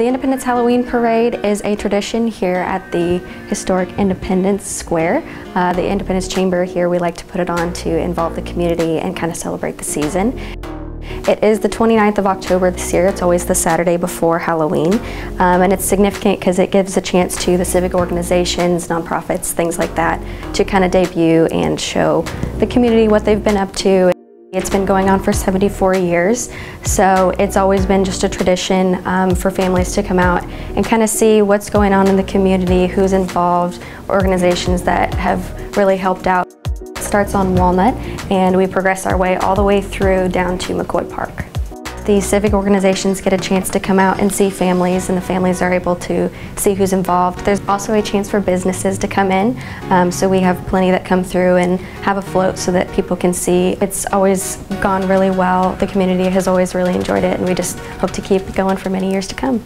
The Independence Halloween Parade is a tradition here at the historic Independence Square. Uh, the Independence Chamber here, we like to put it on to involve the community and kind of celebrate the season. It is the 29th of October this year. It's always the Saturday before Halloween. Um, and it's significant because it gives a chance to the civic organizations, nonprofits, things like that, to kind of debut and show the community what they've been up to. It's been going on for 74 years, so it's always been just a tradition um, for families to come out and kind of see what's going on in the community, who's involved, organizations that have really helped out. It starts on Walnut and we progress our way all the way through down to McCoy Park. The civic organizations get a chance to come out and see families and the families are able to see who's involved. There's also a chance for businesses to come in, um, so we have plenty that come through and have a float so that people can see. It's always gone really well. The community has always really enjoyed it and we just hope to keep going for many years to come.